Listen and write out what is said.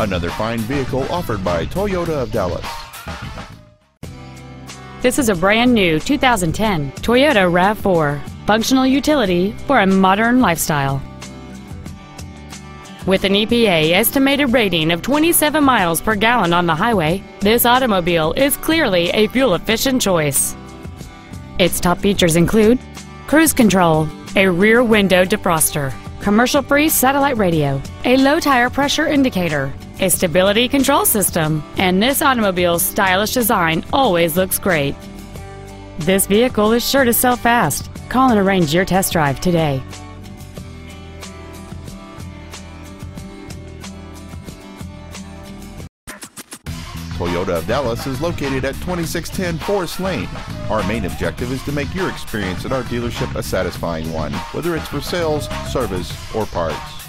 Another fine vehicle offered by Toyota of Dallas. This is a brand new 2010 Toyota RAV4. Functional utility for a modern lifestyle. With an EPA estimated rating of 27 miles per gallon on the highway, this automobile is clearly a fuel-efficient choice. Its top features include cruise control, a rear window defroster, commercial-free satellite radio, a low tire pressure indicator, a stability control system, and this automobile's stylish design always looks great. This vehicle is sure to sell fast. Call and arrange your test drive today. Toyota of Dallas is located at 2610 Forest Lane. Our main objective is to make your experience at our dealership a satisfying one, whether it's for sales, service, or parts.